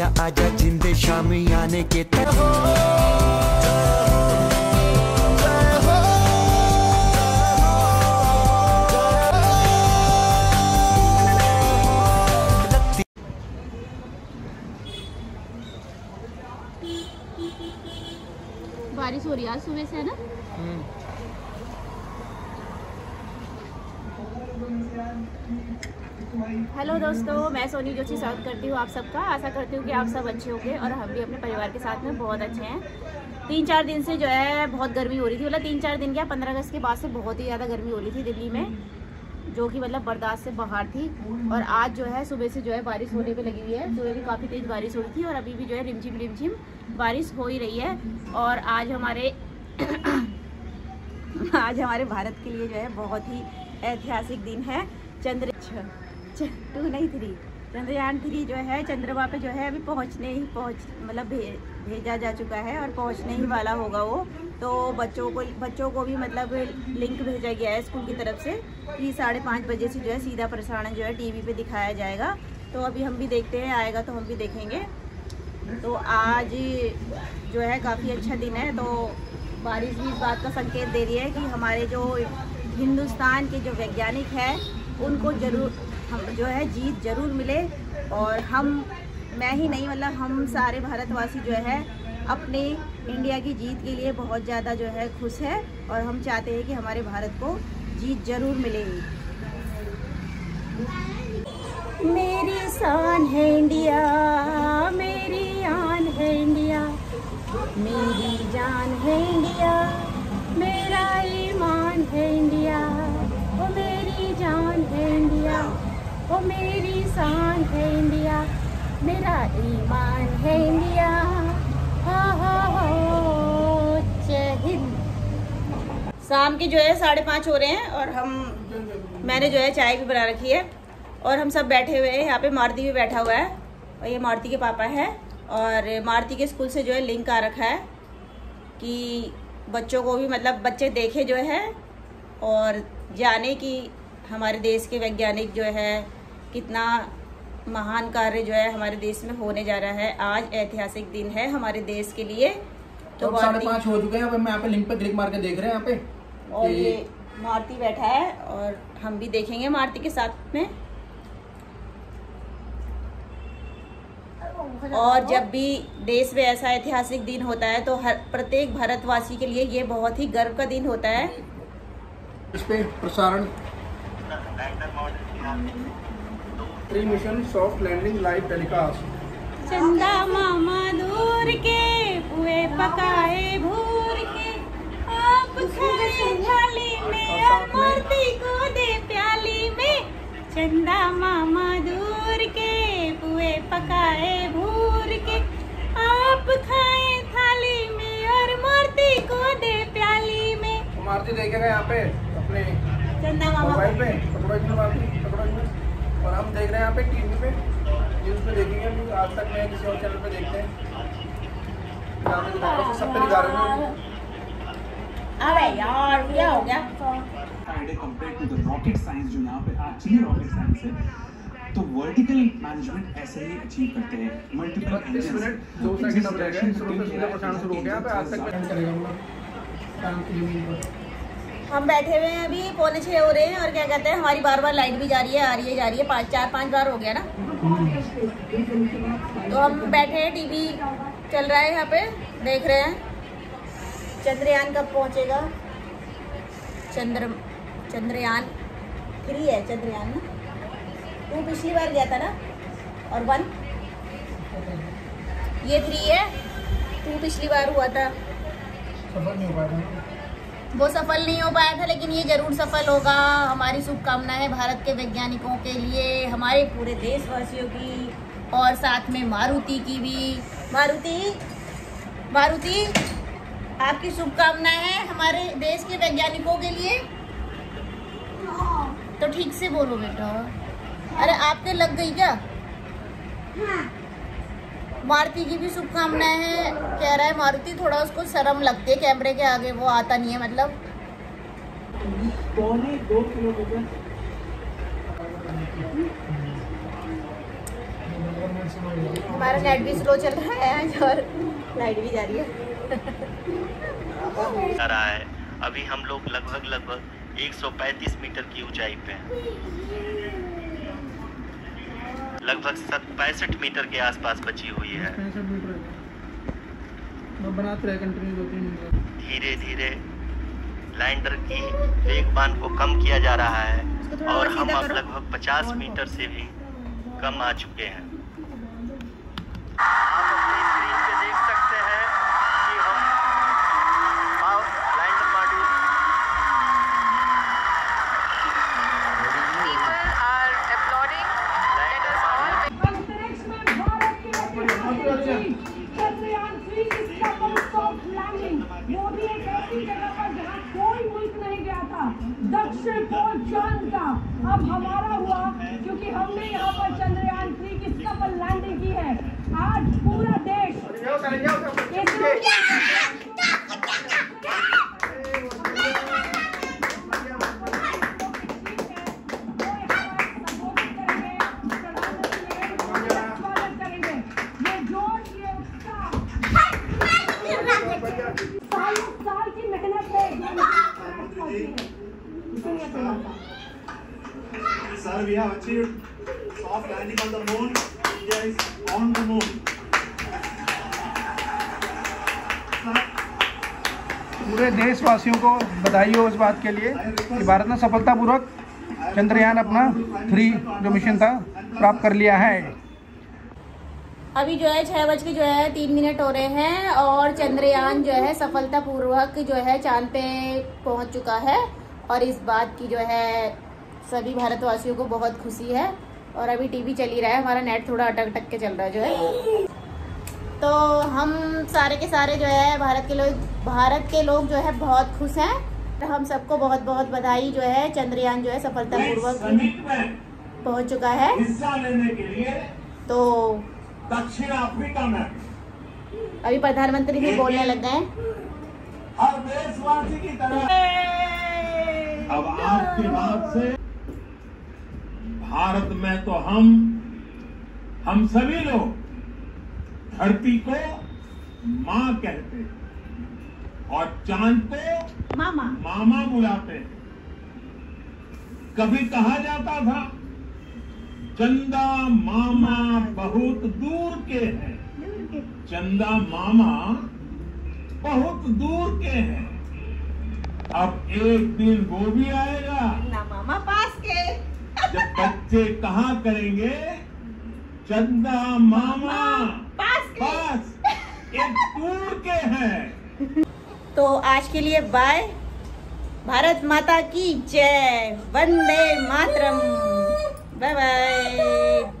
आजा आजा जिंदे शामी आने के तरह बारिश हो रही है आज सुबह से है ना? हेलो दोस्तों, मैं सोनी जोशी स्वागत करती हूँ आप सबका। आशा करती हूँ कि आप सब अच्छे होंगे और हम भी अपने परिवार के साथ में बहुत अच्छे हैं। तीन चार दिन से जो है बहुत गर्मी हो रही थी। मतलब तीन चार दिन क्या, पंद्रह अगस्त के बाद से बहुत ही ज़्यादा गर्मी हो रही थी दिल्ली में, जो कि मतलब बर्दाश्त से बाहर थी। और आज जो है सुबह से जो है बारिश होने पे लगी हुई है। सुबह भी काफ़ी तेज़ बारिश हो रही थी और अभी भी जो है रिमझिम रिमझिम बारिश हो ही रही है। और आज हमारे आज हमारे भारत के लिए जो है बहुत ही ऐतिहासिक दिन है। चंद्र टू नहीं थ्री चंद्रयान थ्री जो है चंद्रमा पे जो है अभी पहुँचने ही पहुँच मतलब भे, भेजा जा चुका है और पहुँचने ही वाला होगा वो। तो बच्चों को बच्चों को भी मतलब लिंक भेजा गया है स्कूल की तरफ़ से कि साढ़े पाँच बजे से जो है सीधा प्रसारण जो है टीवी पे दिखाया जाएगा। तो अभी हम भी देखते हैं आएगा तो हम भी देखेंगे। तो आज जो है काफ़ी अच्छा दिन है। तो बारिश भी इस बात का संकेत दे रही है कि हमारे जो हिंदुस्तान के जो वैज्ञानिक हैं उनको ज़रूर, हम जो है जीत ज़रूर मिले और हम, मैं ही नहीं मतलब हम सारे भारतवासी जो है, अपने इंडिया की जीत के लिए बहुत ज़्यादा जो है खुश है और हम चाहते हैं कि हमारे भारत को जीत ज़रूर मिलेगी मेरी शान है इंडिया, मेरी आन है इंडिया, मेरी जान है इंडिया। वो मेरी शान है इंडिया, मेरा ईमान है इंडिया। शाम के जो है, साढ़े पाँच हो रहे हैं और हम, मैंने जो है, चाय भी बना रखी है और हम सब बैठे हुए हैं। यहाँ पे मारुति भी बैठा हुआ है और ये मारुति के पापा है और मारुति के स्कूल से जो है, लिंक आ रखा है कि बच्चों को भी मतलब बच्चे देखे जो है और जाने कि हमारे देश के वैज्ञानिक जो है कितना महान कार्य जो है हमारे देश में होने जा रहा है। आज ऐतिहासिक दिन है हमारे देश के लिए। तो साढ़े पाँच हो चुके हैं। अब हम यहाँ पे लिंक पे क्लिक मार के देख रहे हैं यहाँ पे। और ये मारुति बैठा है और हम भी देखेंगे मारुति के साथ में। और जब भी देश में ऐसा ऐतिहासिक दिन होता है तो हर प्रत्येक भारतवासी के लिए ये बहुत ही गर्व का दिन होता है। इस पे प्रसारण। Three mission soft landing live telecast चंदा मामा दूर के पुए पकाए भूर के। आप खाए थाली में और मूर्ति को दे प्याली में। चंदा मामा दूर के पुए पकाए भूर के। आप खाए थाली में और मूर्ति को दे प्याली में। तो मारुति देखेगा यहाँ पे अपने चंदा मामा मोबाइल पे और हम देख रहे हैं यहाँ पे टीवी पे न्यूज़ पे देखेंगे अभी आज तक में किसी और चैनल पे देखते हैं। यहाँ पे दिखा रहे सब पे दिखा रहे हैं। अबे यार क्या हो गया? Idea compare to the rocket science जो यहाँ पे एक्चुअली रॉकेट साइंस है तो वर्टिकल मैनेजमेंट ऐसे ही अचीव करते हैं। मल्टीपल बत्तीस दो सेकंड अब रह शुरू हो गया आज तक करेगा हम लोग काम की ज़मीन पर हम बैठे हुए हैं अभी, पौने छः हो रहे हैं और क्या कहते हैं, हमारी बार बार लाइट भी जा रही है, आ रही है, जा रही है, पाँच, चार, पाँच बार हो गया ना। तो हम बैठे हैं, टीवी चल रहा है यहाँ पे, देख रहे हैं। चंद्रयान कब पहुँचेगा? चंद्र, चंद्रयान थ्री है, चंद्रयान ना? तू पिछली बार गया था ना? और वन ये थ्री है। टू पिछली बार हुआ था। वो सफल नहीं हो पाया था लेकिन ये ज़रूर सफल होगा। हमारी शुभकामना है भारत के वैज्ञानिकों के लिए हमारे पूरे देशवासियों की और साथ में मारुति की भी। मारुति मारुति आपकी शुभकामनाएँ हैं हमारे देश के वैज्ञानिकों के लिए? तो ठीक से बोलो बेटा। अरे आपके लग गई क्या? मारुति की भी शुभकामनाएँ हैं। कह रहा है मारुति थोड़ा उसको शर्म लगती है कैमरे के आगे वो आता नहीं है मतलब। दो किलोमीटर हमारा नेट भी स्लो चल रहा है आज और लाइट भी जा रही है। आ रहा है। अभी हम लोग लगभग लगभग 135 मीटर की ऊंचाई पे हैं। लगभग पैंसठ मीटर के आसपास बची हुई है। धीरे धीरे लैंडर की वेगमान को कम किया जा रहा है और और हम अब लगभग 50 मीटर से भी कम आ चुके हैं। अब हमारा हुआ क्योंकि हमने यहाँ पर चंद्रयान थ्री की सफल लैंडिंग की है आज पूरा देश Sir, we have achieved soft landing on the moon. India is on the moon. पूरे देशवासियों को बधाई हो इस बात के लिए कि भारत ने सफलतापूर्वक चंद्रयान अपना थ्री जो मिशन था प्राप्त कर लिया है अभी जो है छह बज के जो है तीन मिनट हो रहे हैं और चंद्रयान जो है सफलतापूर्वक जो है चाँद पे पहुँच चुका है और इस बात की जो है सभी भारतवासियों को बहुत खुशी है और अभी टीवी चल ही रहा है हमारा नेट थोड़ा अटक अटक के चल रहा है जो है। तो हम सारे के सारे जो है भारत के लोग भारत के लोग जो है बहुत खुश हैं। तो हम सबको बहुत बहुत बधाई जो है चंद्रयान जो है सफलतापूर्वक पहुँच चुका है। हिस्सा लेने के लिए तो दक्षिण अफ्रीका में अभी प्रधानमंत्री भी बोलने लग गए। हर देशवासी की तरह। अब आपके बाद से भारत में तो हम हम सभी लोग धरती को माँ कहते हैं और चाँद को मामा। मामा बुलाते हैं। कभी कहा जाता था चंदा मामा बहुत दूर के हैं। चंदा मामा बहुत दूर के हैं। अब एक दिन वो भी आएगा। ना मामा पास के। जब बच्चे कहा करेंगे? चंदा मामा। पास पास। एक दूर के हैं। तो आज के लिए बाय। भारत माता की जय। वंदे मातरम। Bye bye.